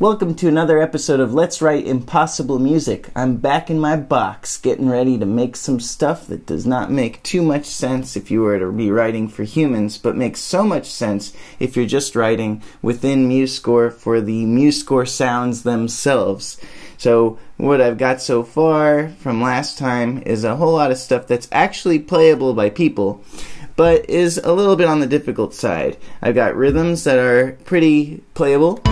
Welcome to another episode of Let's Write Impossible Music. I'm back in my box getting ready to make some stuff that does not make too much sense if you were to be writing for humans, but makes so much sense if you're just writing within MuseScore for the MuseScore sounds themselves. So, what I've got so far from last time is a whole lot of stuff that's actually playable by people but is a little bit on the difficult side. I've got rhythms that are pretty playable.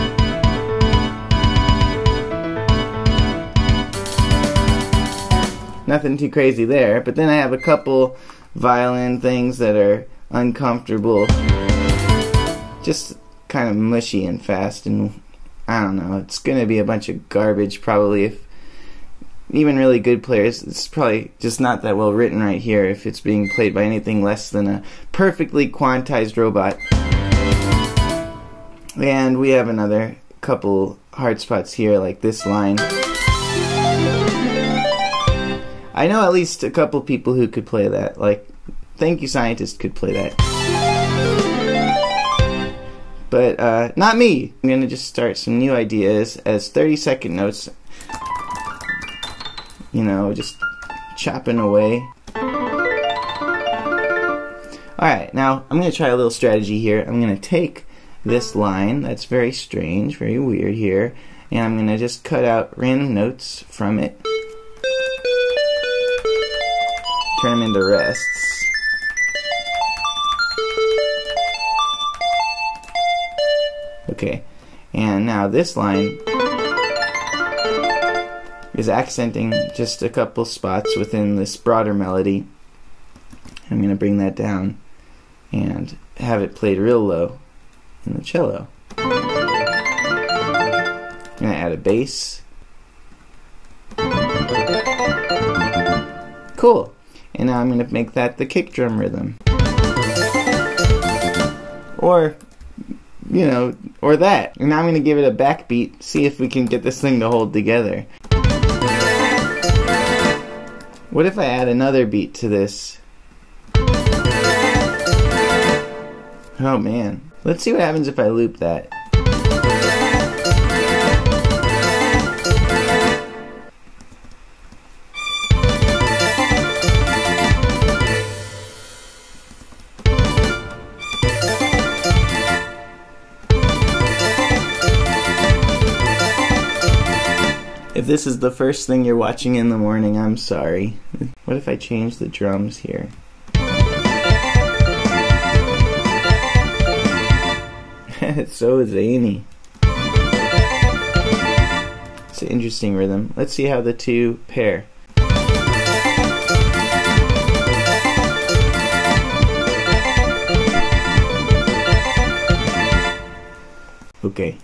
Nothing too crazy there. But then I have a couple violin things that are uncomfortable. Just kind of mushy and fast and I don't know. It's going to be a bunch of garbage probably if even really good players, it's probably just not that well written right here if it's being played by anything less than a perfectly quantized robot. And we have another couple hard spots here, like this line. I know at least a couple people who could play that. Like, Thank You Scientist could play that. But uh, not me. I'm going to just start some new ideas as 30 second notes. You know, just chopping away. Alright, now I'm going to try a little strategy here. I'm going to take this line that's very strange, very weird here, and I'm going to just cut out random notes from it. Turn them into rests. Okay, and now this line is accenting just a couple spots within this broader melody. I'm going to bring that down and have it played real low in the cello. I'm going to add a bass. Cool. And now I'm going to make that the kick drum rhythm. Or, you know, or that. And now I'm going to give it a backbeat, see if we can get this thing to hold together. What if I add another beat to this? Oh man. Let's see what happens if I loop that. If this is the first thing you're watching in the morning, I'm sorry. What if I change the drums here? it's so zany. It's an interesting rhythm. Let's see how the two pair. Okay.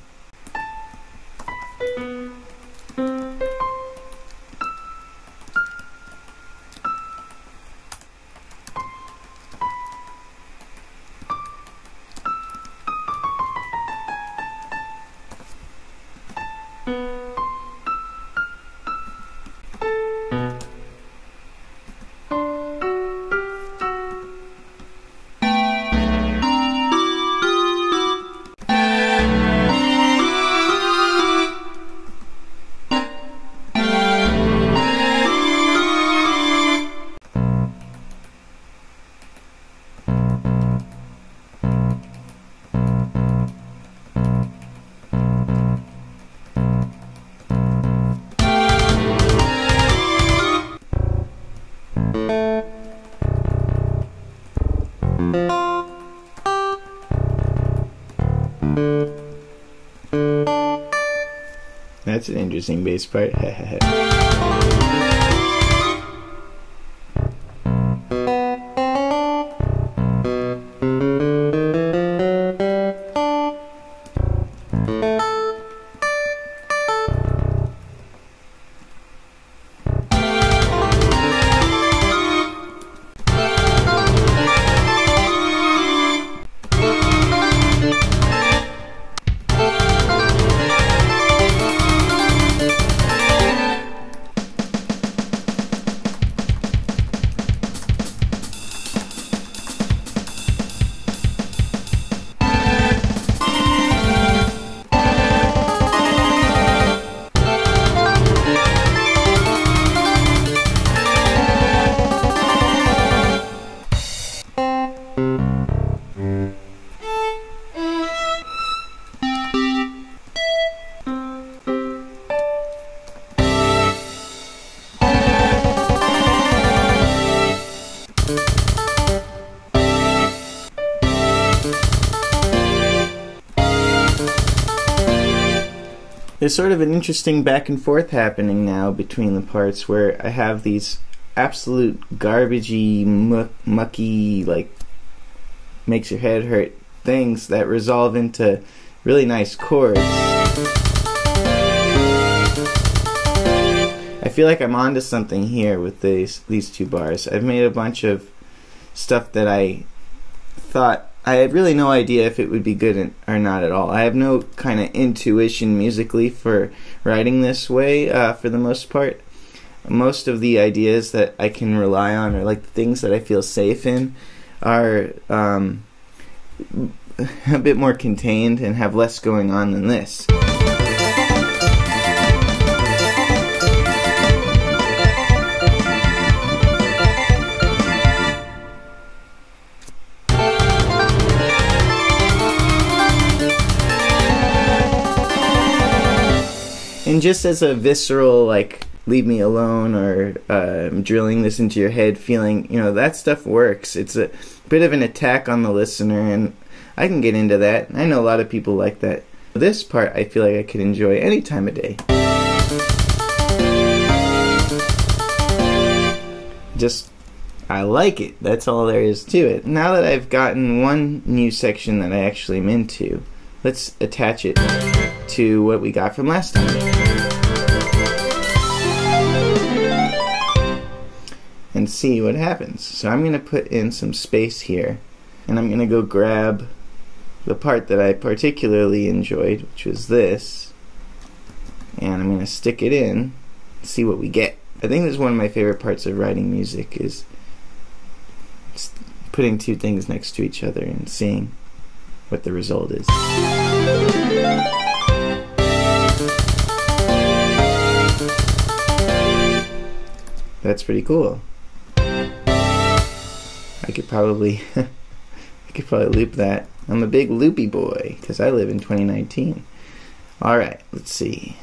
That's an interesting bass part. there's sort of an interesting back and forth happening now between the parts where I have these absolute garbagey, muck, mucky, like makes your head hurt things that resolve into really nice chords. I feel like I'm onto something here with these these two bars. I've made a bunch of stuff that I thought I had really no idea if it would be good or not at all. I have no kind of intuition musically for writing this way uh, for the most part. Most of the ideas that I can rely on, or like the things that I feel safe in, are um, a bit more contained and have less going on than this. And just as a visceral like leave me alone or uh, drilling this into your head feeling you know that stuff works. It's a bit of an attack on the listener and i can get into that. I know a lot of people like that. This part i feel like i could enjoy any time of day. Just i like it. That's all there is to it. Now that i've gotten one new section that i actually am into let's attach it to what we got from last time. And see what happens. So I'm going to put in some space here. And I'm going to go grab the part that I particularly enjoyed, which was this. And I'm going to stick it in, see what we get. I think this is one of my favorite parts of writing music is putting two things next to each other and seeing what the result is. That's pretty cool. I could probably I could probably loop that. I'm a big loopy boy because I live in 2019. All right, let's see.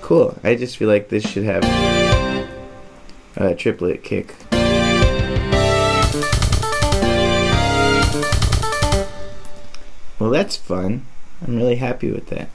Cool. I just feel like this should have a triplet kick. Well, that's fun. I'm really happy with that.